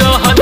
रहा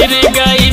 गिर गई